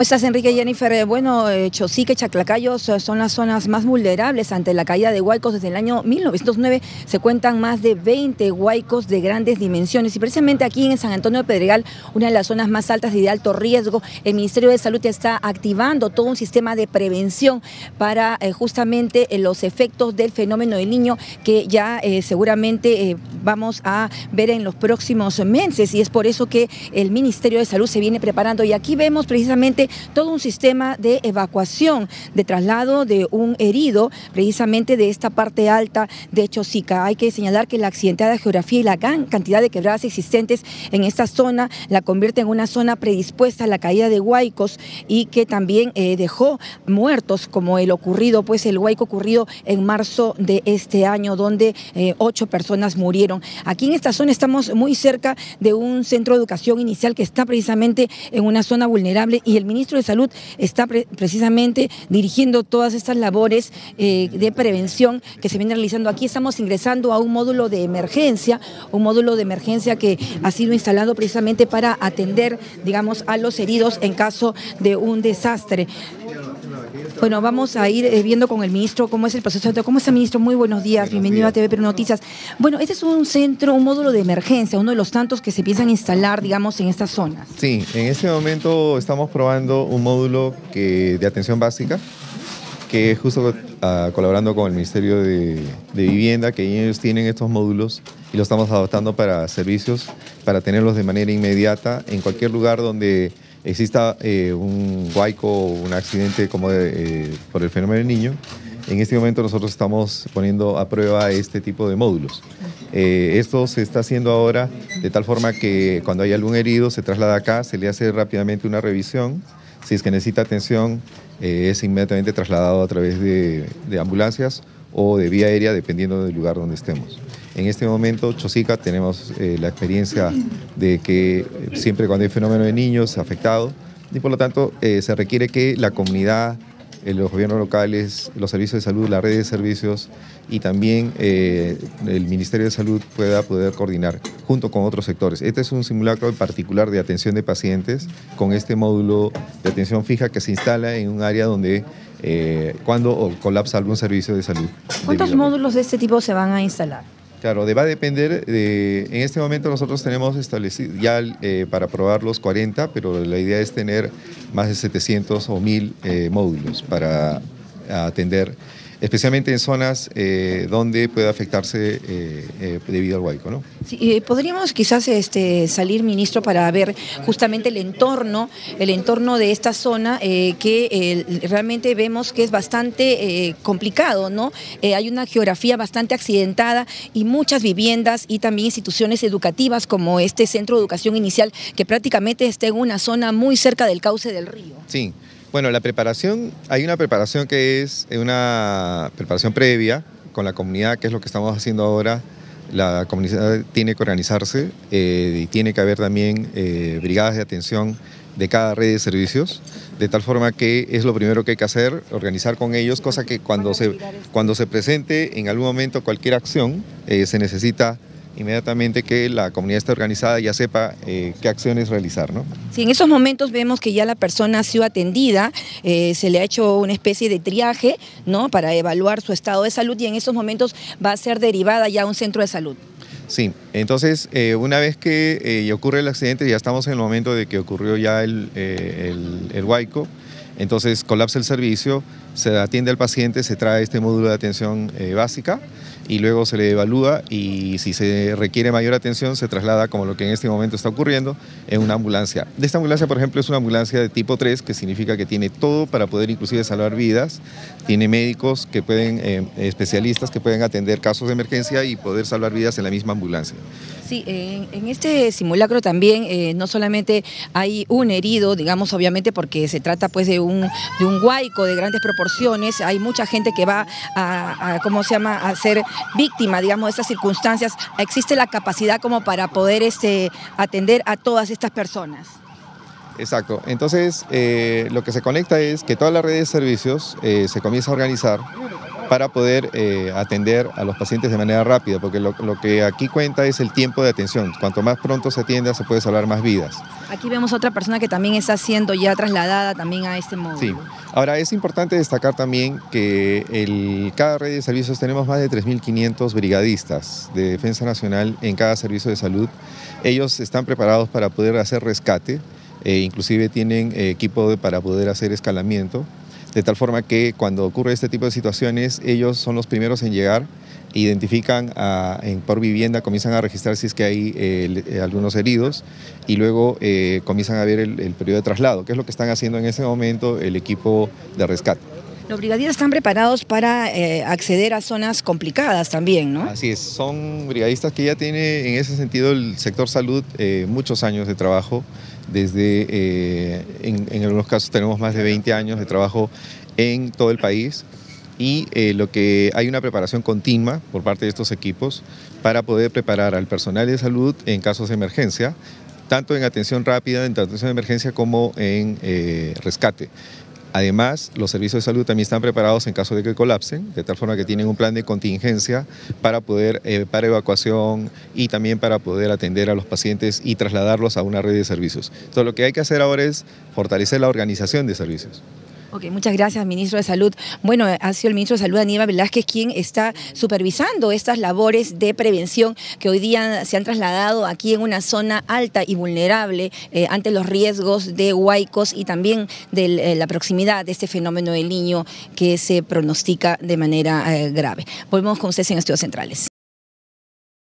estás, Enrique Jennifer? Eh, bueno, eh, Chosique, Chaclacayos eh, son las zonas más vulnerables ante la caída de huaicos. Desde el año 1909 se cuentan más de 20 huaicos de grandes dimensiones. Y precisamente aquí en San Antonio de Pedregal, una de las zonas más altas y de alto riesgo, el Ministerio de Salud está activando todo un sistema de prevención para justamente los efectos del fenómeno del niño que ya seguramente vamos a ver en los próximos meses. Y es por eso que el Ministerio de Salud se viene preparando. Y aquí vemos precisamente todo un sistema de evacuación, de traslado de un herido, precisamente de esta parte alta de Chosica. Hay que señalar que la accidentada geografía y la gran cantidad de quebradas existentes en esta zona la convierte en una zona predispuesta a la caída de huaicos y que también eh, dejó muertos, como el ocurrido, pues el huaico ocurrido en marzo de este año, donde eh, ocho personas murieron. Aquí en esta zona estamos muy cerca de un centro de educación inicial que está precisamente en una zona vulnerable y el ministro de Salud está precisamente dirigiendo todas estas labores eh, de prevención que se vienen realizando. Aquí estamos ingresando a un módulo de emergencia, un módulo de emergencia que ha sido instalado precisamente para atender, digamos, a los heridos en caso de un desastre. Bueno, vamos a ir eh, viendo con el ministro cómo es el proceso. ¿Cómo está, ministro? Muy buenos días. Bienvenido a TV Pero Noticias. Bueno, este es un centro, un módulo de emergencia, uno de los tantos que se piensan instalar, digamos, en esta zona. Sí, en este momento estamos probando un módulo que, de atención básica, que es justo ah, colaborando con el Ministerio de, de Vivienda, que ellos tienen estos módulos y los estamos adaptando para servicios, para tenerlos de manera inmediata en cualquier lugar donde exista eh, un huaico o un accidente como eh, por el fenómeno del niño, en este momento nosotros estamos poniendo a prueba este tipo de módulos. Eh, esto se está haciendo ahora de tal forma que cuando hay algún herido se traslada acá, se le hace rápidamente una revisión. Si es que necesita atención, es inmediatamente trasladado a través de ambulancias o de vía aérea, dependiendo del lugar donde estemos. En este momento, Chosica, tenemos eh, la experiencia de que eh, siempre cuando hay fenómeno de niños afectados, y por lo tanto eh, se requiere que la comunidad, los gobiernos locales, los servicios de salud, la red de servicios y también el Ministerio de Salud pueda poder coordinar junto con otros sectores. Este es un simulacro en particular de atención de pacientes con este módulo de atención fija que se instala en un área donde cuando colapsa algún servicio de salud. ¿Cuántos módulos de este tipo se van a instalar? Claro, va a depender de, en este momento nosotros tenemos establecido ya eh, para probar los 40, pero la idea es tener más de 700 o 1000 eh, módulos para atender especialmente en zonas eh, donde puede afectarse eh, eh, debido al huaico. ¿no? podríamos quizás este, salir, ministro, para ver justamente el entorno, el entorno de esta zona que realmente vemos que es bastante complicado, ¿no? hay una geografía bastante accidentada y muchas viviendas y también instituciones educativas como este centro de educación inicial que prácticamente está en una zona muy cerca del cauce del río. Sí. Bueno, la preparación, hay una preparación que es una preparación previa con la comunidad, que es lo que estamos haciendo ahora. La comunidad tiene que organizarse eh, y tiene que haber también eh, brigadas de atención de cada red de servicios, de tal forma que es lo primero que hay que hacer, organizar con ellos, cosa que cuando se, cuando se presente en algún momento cualquier acción, eh, se necesita inmediatamente que la comunidad esté organizada y ya sepa eh, qué acciones realizar. ¿no? Sí, en esos momentos vemos que ya la persona ha sido atendida, eh, se le ha hecho una especie de triaje ¿no? para evaluar su estado de salud y en esos momentos va a ser derivada ya a un centro de salud. Sí, entonces eh, una vez que ocurre el accidente, ya estamos en el momento de que ocurrió ya el, el, el huaico, entonces colapsa el servicio, se atiende al paciente, se trae este módulo de atención básica, y luego se le evalúa y si se requiere mayor atención se traslada, como lo que en este momento está ocurriendo, en una ambulancia. De esta ambulancia, por ejemplo, es una ambulancia de tipo 3, que significa que tiene todo para poder inclusive salvar vidas, tiene médicos que pueden, eh, especialistas que pueden atender casos de emergencia y poder salvar vidas en la misma ambulancia. Sí, en, este simulacro también eh, no solamente hay un herido, digamos obviamente porque se trata pues de un, de un huaico de grandes proporciones, hay mucha gente que va a, a ¿cómo se llama?, a ser víctima, digamos, de estas circunstancias, existe la capacidad como para poder este, atender a todas estas personas. Exacto, entonces eh, lo que se conecta es que toda la red de servicios eh, se comienza a organizar para poder eh, atender a los pacientes de manera rápida, porque lo, que aquí cuenta es el tiempo de atención. Cuanto más pronto se atienda, se puede salvar más vidas. Aquí vemos otra persona que también está siendo ya trasladada también a este módulo. Sí. Ahora, es importante destacar también que el, cada red de servicios tenemos más de 3.500 brigadistas de Defensa Nacional en cada servicio de salud. Ellos están preparados para poder hacer rescate, eh, inclusive tienen eh, equipo para poder hacer escalamiento de tal forma que cuando ocurre este tipo de situaciones, ellos son los primeros en llegar, identifican por vivienda, comienzan a registrar si es que hay eh, algunos heridos y luego eh, comienzan a ver el, periodo de traslado, que es lo que están haciendo en ese momento el equipo de rescate. Los brigadistas están preparados para eh, acceder a zonas complicadas también, ¿no? Así es, son brigadistas que ya tiene en ese sentido el sector salud muchos años de trabajo desde, eh, en, algunos casos tenemos más de 20 años de trabajo en todo el país y eh, lo que hay una preparación continua por parte de estos equipos para poder preparar al personal de salud en casos de emergencia, tanto en atención rápida, en atención de emergencia como en eh, rescate. Además, los servicios de salud también están preparados en caso de que colapsen, de tal forma que tienen un plan de contingencia para poder, eh, para evacuación y también para poder atender a los pacientes y trasladarlos a una red de servicios. Entonces, lo que hay que hacer ahora es fortalecer la organización de servicios. Ok, muchas gracias, ministro de Salud. Bueno, ha sido el ministro de Salud, Aníbal Velázquez, quien está supervisando estas labores de prevención que hoy día se han trasladado aquí en una zona alta y vulnerable eh, ante los riesgos de huaicos y también de eh, la proximidad de este fenómeno del niño que se pronostica de manera eh, grave. Volvemos con ustedes en Estudios Centrales.